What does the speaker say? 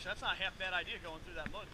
Actually, that's not half bad idea going through that mud.